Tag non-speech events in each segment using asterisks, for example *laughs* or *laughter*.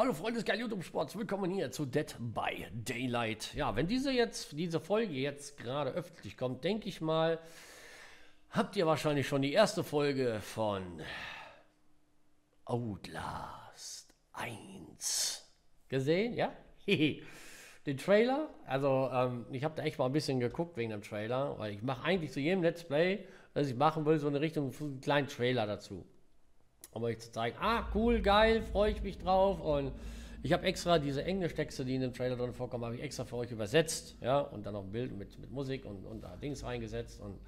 Hallo Freunde des geilen YouTube-Sports, willkommen hier zu Dead by Daylight. Ja, wenn diese jetzt, diese Folge jetzt gerade öffentlich kommt, denke ich mal, habt ihr wahrscheinlich schon die erste Folge von Outlast 1 gesehen, ja? *laughs* Den Trailer, also ähm, ich habe da echt mal ein bisschen geguckt wegen dem Trailer, weil ich mache eigentlich zu jedem Let's Play, was ich machen will, so eine Richtung, einen kleinen Trailer dazu um euch zu zeigen, ah, cool, geil, freue ich mich drauf. Und ich habe extra diese Englisch-Texte, die in dem Trailer drin vorkommen, habe ich extra für euch übersetzt. Ja, und dann noch ein Bild mit, mit Musik und, und da Dings reingesetzt. Und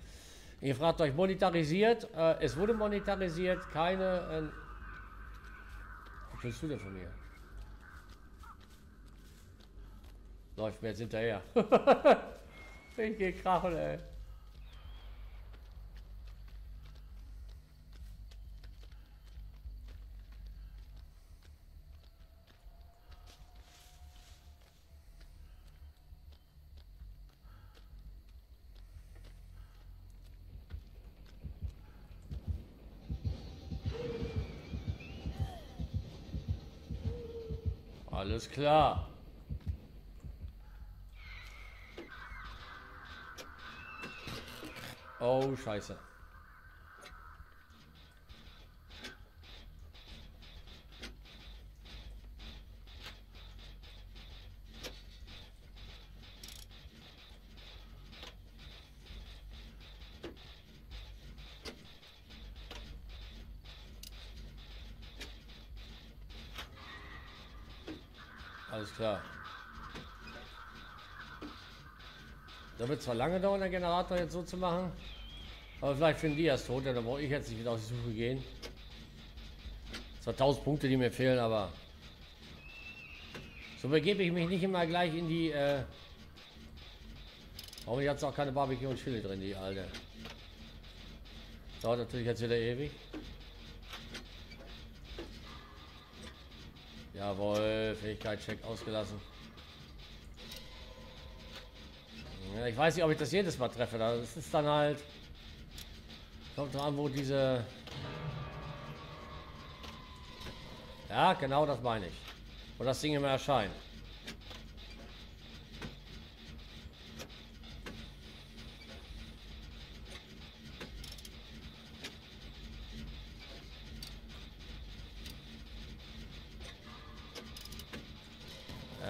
ihr fragt euch, monetarisiert? Äh, es wurde monetarisiert, keine. Äh, was willst du denn von mir? Läuft mir jetzt hinterher. *laughs* ich geh krachen, ey. Alles klar. Oh, scheiße. Klar. Da wird zwar lange dauern, der Generator jetzt so zu machen. Aber vielleicht finden die erst tot, dann brauche ich jetzt nicht wieder auf die Suche gehen. Zwar 1000 Punkte, die mir fehlen, aber so begebe ich mich nicht immer gleich in die. Äh Warum hat auch keine Barbecue und Chili drin, die alte. Dauert natürlich jetzt wieder ewig. Jawohl, Fähigkeit-Check ausgelassen. Ja, ich weiß nicht, ob ich das jedes Mal treffe. Das ist dann halt... Kommt dran, wo diese... Ja, genau das meine ich. Wo das Ding immer erscheint.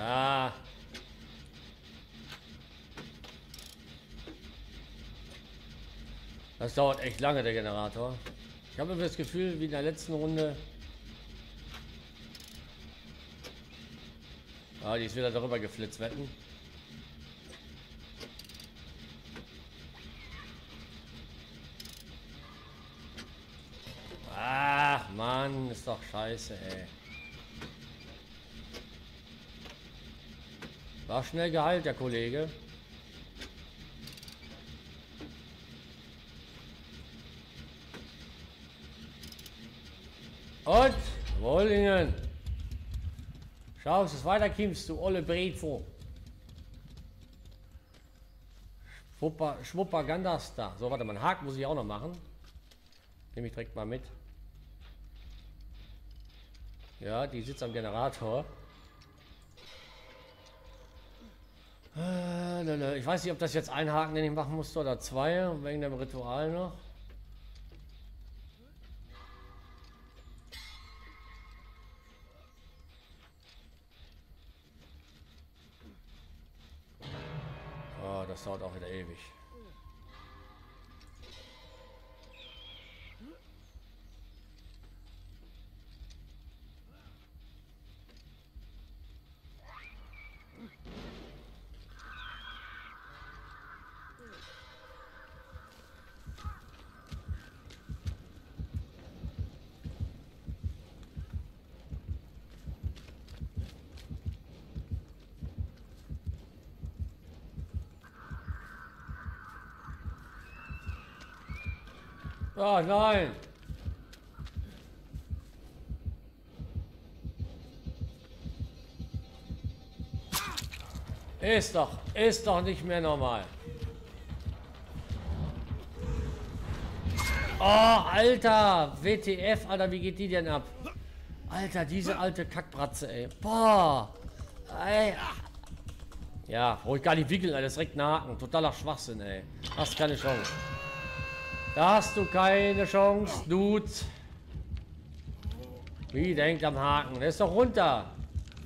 Ja. Das dauert echt lange, der Generator. Ich habe das Gefühl, wie in der letzten Runde. Ah, die ist wieder darüber geflitzt, wetten. Ach, Mann, ist doch scheiße, ey. War schnell geheilt, der Kollege. Und Wollingen. Schau, dass es weiterkommst, du olle Bretfo. Schwupper, Schwuppergandas da. So, warte mal, einen Haken muss ich auch noch machen. Nehme ich direkt mal mit. Ja, die sitzt am Generator. Ich weiß nicht, ob das jetzt ein Haken, den ich machen musste, oder zwei, wegen dem Ritual noch. Oh nein! Ist doch, ist doch nicht mehr normal. Oh, Alter! WTF, Alter, wie geht die denn ab? Alter, diese alte Kackbratze, ey. Boah. Ey. Ja, brauche ich gar nicht wickeln, Alter. Das ist direkt ein Haken. Totaler Schwachsinn, ey. Hast keine Chance. Da hast du keine Chance, Dude. Wie, der hängt am Haken. Der ist doch runter.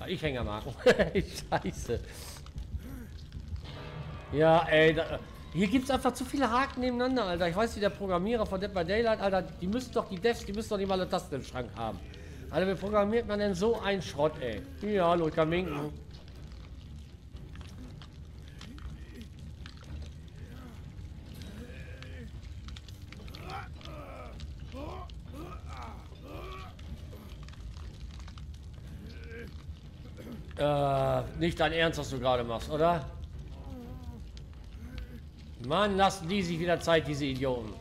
Ah, Ich hänge am Haken. *laughs* Scheiße. Ja, ey. Da, hier gibt es einfach zu viele Haken nebeneinander, Alter. Ich weiß nicht, der Programmierer von Dead by Daylight, Alter, die müssen doch, die Devs, die müssen doch nicht mal eine Taste im Schrank haben. Alter, wie programmiert man denn so einen Schrott, ey? Ja, hallo, ich kann winken. Äh, nicht dein Ernst, was du gerade machst, oder? Mann, lassen die sich wieder Zeit, diese Idioten.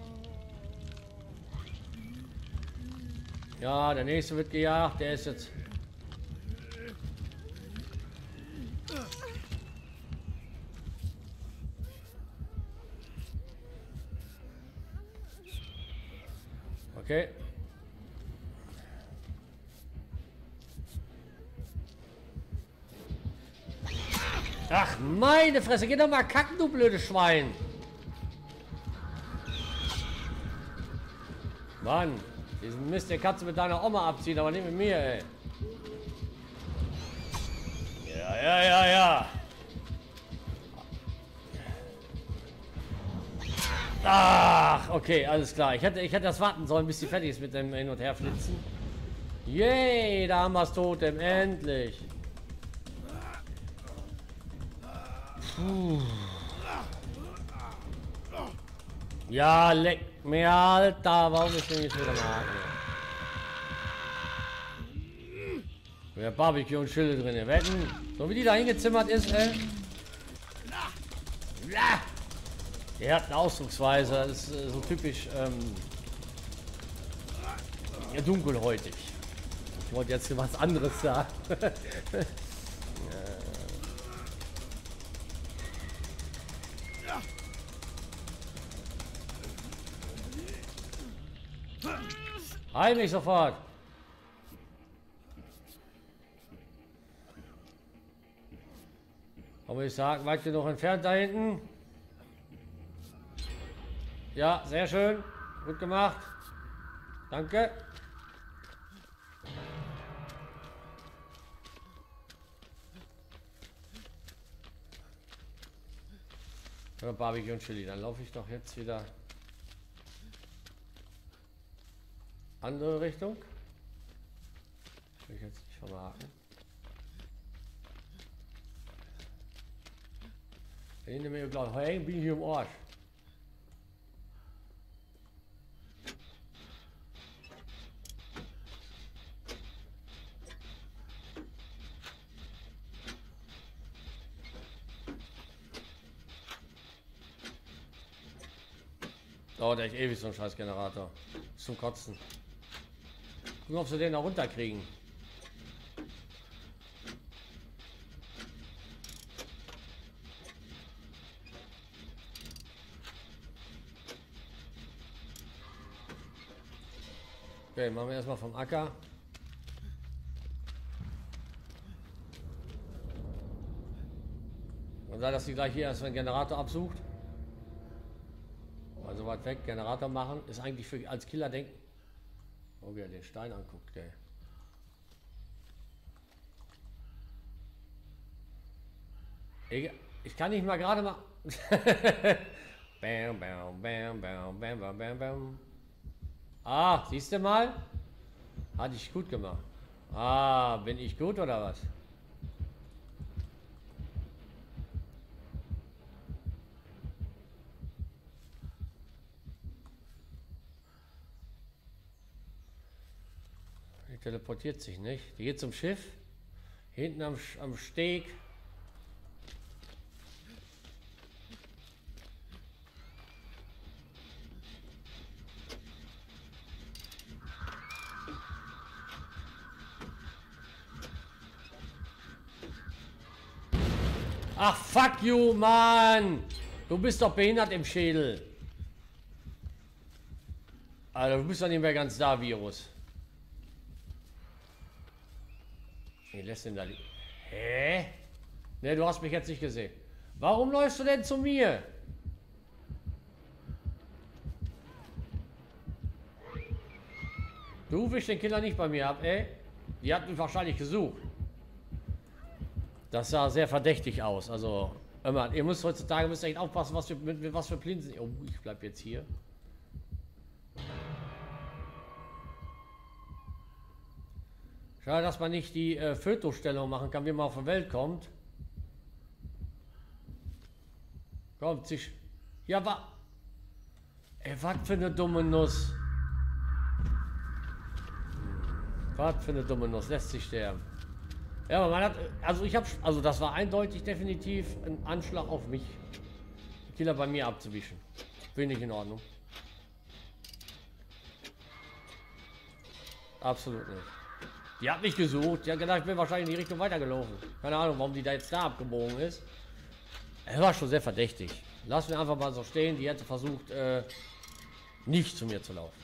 Ja, der nächste wird gejagt, der ist jetzt... Okay. Ach, meine Fresse, geh doch mal kacken, du blödes Schwein. Mann, diesen Mist, der du mit deiner Oma abziehen, aber nicht mit mir, ey. Ja, ja, ja, ja. Ach, okay, alles klar. Ich hätte, ich hätte das warten sollen, bis sie fertig ist mit dem Hin- und Herflitzen. Yay, da haben wir es Totem, endlich. Puh. Ja, leck mir, Alter. Warum ist denn jetzt wieder mal Ja, Barbecue und Schilde drin. Wetten? So wie die da hingezimmert ist, ey. Ja. Der hat eine Ausdrucksweise, das ist äh, so typisch ähm, dunkelhäutig. Ich wollte jetzt was anderes sagen. *laughs* Heil mich sofort! Aber ich sagen, weit noch entfernt da hinten? Ja, sehr schön. Gut gemacht. Danke. Barbecue und Chili. Dann laufe ich doch jetzt wieder andere Richtung. Will ich jetzt nicht vermarkten. Hinter mir gleich hängen, bin ich hier im Arsch. Dauert echt ewig so ein scheiß Generator. Ist Zum Kotzen. Gucken, ob sie den da runterkriegen. Okay, machen wir erstmal vom Acker. Und sei, dass sie gleich hier erstmal einen Generator absucht. Also weit weg, Generator machen, ist eigentlich für als Killer denken. Oh, wie er den Stein anguckt, ey. Ich, ich kann nicht mal gerade mal. *laughs* bam, bam, bam, bam, bam, bam, bam, bam. Ah, siehst du mal? Hatte ich gut gemacht. Ah, bin ich gut oder was? Teleportiert sich nicht. Die geht zum Schiff. Hinten am, am Steg. Ach, fuck you, Mann! Du bist doch behindert im Schädel. Alter, du bist doch nicht mehr ganz da, Virus. Nee, lässt ihn da. Hä? Ne, du hast mich jetzt nicht gesehen. Warum läufst du denn zu mir? Du wischst den Killer nicht bei mir ab, ey. Die hat mich wahrscheinlich gesucht. Das sah sehr verdächtig aus. Also, immer, ihr müsst heutzutage müsst echt aufpassen, was für, mit, mit was für Plinsen. Oh, ich bleib jetzt hier. Schade, dass man nicht die äh, Fötostellung machen kann, wie man auf die Welt kommt. Kommt sich. Ja, wa. Ey, was für eine dumme Nuss. Was für eine dumme Nuss. Lässt sich sterben. Ja, aber man hat. Also, ich habe. Also, das war eindeutig definitiv ein Anschlag auf mich. Killer bei mir abzuwischen. Bin ich in Ordnung. Absolut nicht. Die hat mich gesucht. Die hat gedacht, ich bin wahrscheinlich in die Richtung weitergelaufen. Keine Ahnung, warum die da jetzt da abgebogen ist. Er war schon sehr verdächtig. Lass mir einfach mal so stehen. Die hätte versucht, äh, nicht zu mir zu laufen.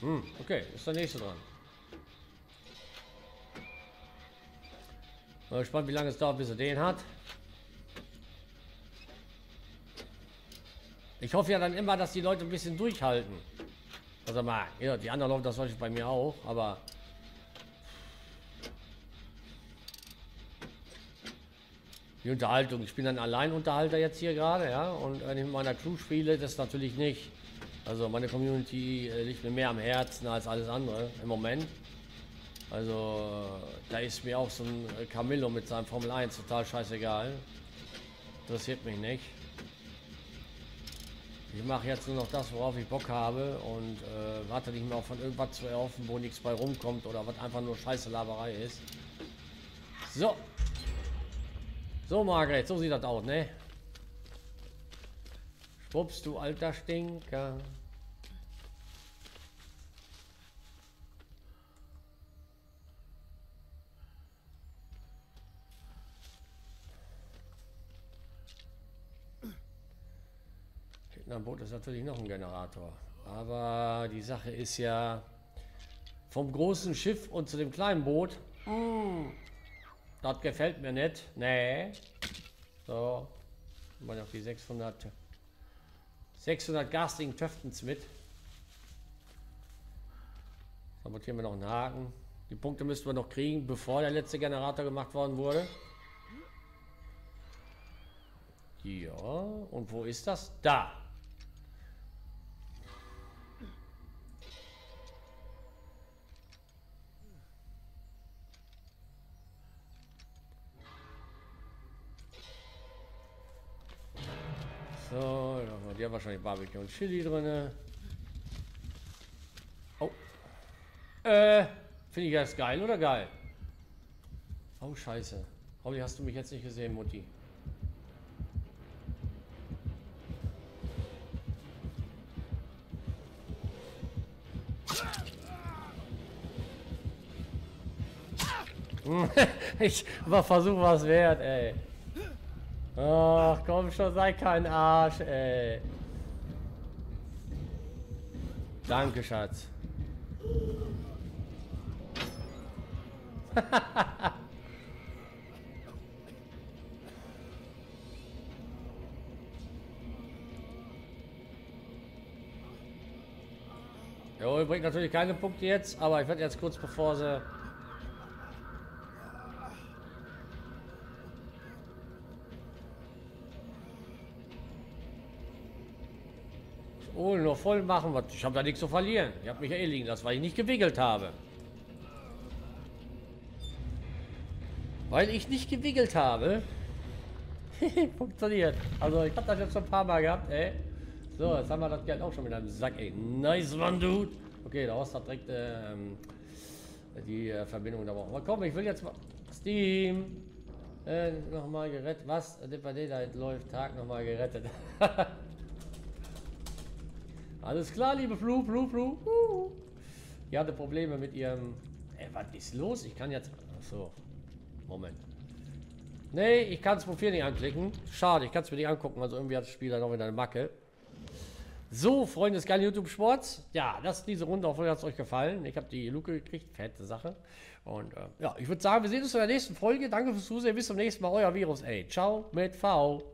Hm, okay, ist der nächste dran. Mal gespannt, wie lange es dauert, bis er den hat. Ich hoffe ja dann immer, dass die Leute ein bisschen durchhalten. Also mal, ja, die anderen Leute, das ich bei mir auch, aber die Unterhaltung. Ich bin ein Alleinunterhalter jetzt hier gerade, ja, und wenn ich mit meiner Crew spiele, das natürlich nicht. Also meine Community äh, liegt mir mehr am Herzen als alles andere im Moment. Also da ist mir auch so ein Camillo mit seinem Formel 1 total scheißegal. Interessiert mich nicht. Ich mache jetzt nur noch das, worauf ich Bock habe und äh, warte nicht mehr auf von irgendwas zu erhoffen, wo nichts bei rumkommt oder was einfach nur scheiße Laberei ist. So. So, Margret, so sieht das aus, ne? Schwupps, du alter Stinker. Am Boot ist natürlich noch ein Generator. Aber die Sache ist ja vom großen Schiff und zu dem kleinen Boot. Mm, das gefällt mir nicht. Nee. So. Mal noch die 600 600 garstigen Töftens mit. Sabotieren wir noch einen Haken. Die Punkte müssten wir noch kriegen, bevor der letzte Generator gemacht worden wurde. Ja, und wo ist das? Da. So, die haben wahrscheinlich Barbecue und Chili drin. Oh. Äh, finde ich das geil oder geil? Oh, scheiße. Holly, hast du mich jetzt nicht gesehen, Mutti? *laughs* ich war Versuch was wert, ey. Ach, komm schon, sei kein Arsch, ey. Danke, Schatz. *laughs* jo, bringt natürlich keine Punkte jetzt, aber ich werde jetzt kurz bevor sie Voll machen. Was? Ich habe da nichts zu verlieren. Ich habe mich ja eh liegen lassen, weil ich nicht gewickelt habe. Weil ich nicht gewickelt habe. *laughs* Funktioniert. Also ich habe das jetzt schon ein paar Mal gehabt, ey. So, jetzt haben wir das Geld auch schon mit einem Sack, ey. Nice one, dude. Okay, der Horst hat direkt ähm, die äh, Verbindung da brauchen wir. Komm, ich will jetzt mal. Steam. Äh, nochmal gerettet. Was? DVD da läuft. Tag nochmal gerettet. *laughs* Alles klar, liebe Flu, Flu, Flu. Uh. Die hatte Probleme mit ihrem... Ey, was ist los? Ich kann jetzt... Achso. Moment. Nee, ich kann das Profil nicht anklicken. Schade, ich kann es mir nicht angucken. Also irgendwie hat das Spiel dann noch wieder eine Macke. So, Freunde des geilen YouTube-Sports. Ja, das ist diese Runde. Hoffentlich hat es euch gefallen. Ich habe die Luke gekriegt. Fette Sache. Und äh, ja, ich würde sagen, wir sehen uns in der nächsten Folge. Danke fürs Zusehen. Bis zum nächsten Mal. Euer Virus. Ey, ciao mit V.